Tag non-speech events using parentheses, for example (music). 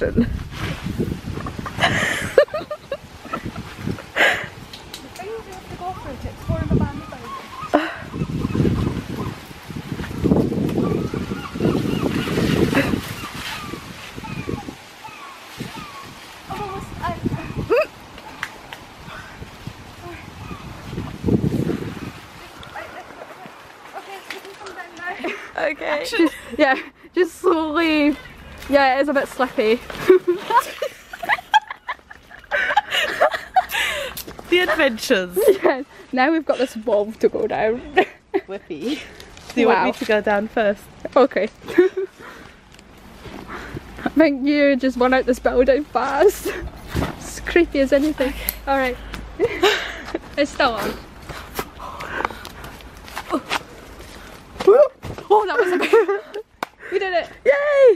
direction. (laughs) Okay. Just, (laughs) yeah, just slowly. Yeah, it is a bit slippy. the adventures. Now we've got this wall to go down. Whippy. Do you wow. want me to go down first? Okay. (laughs) I think you just went out this building fast. It's creepy as anything. Alright. (laughs) it's still on. (laughs) Oh, that was a big... We did it! Yay!